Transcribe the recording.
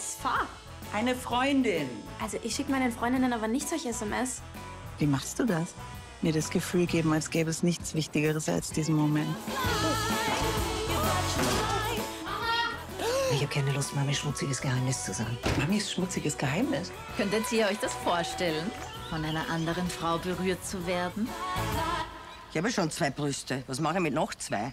SMS? Fahr. Eine Freundin. Also ich schicke meinen Freundinnen aber nicht solche SMS. Wie machst du das? Mir das Gefühl geben, als gäbe es nichts Wichtigeres als diesen Moment. Ich habe keine Lust, Mami schmutziges Geheimnis zu sagen. Mamis schmutziges Geheimnis. Könntet ihr euch das vorstellen, von einer anderen Frau berührt zu werden? Ich habe schon zwei Brüste. Was mache ich mit noch zwei?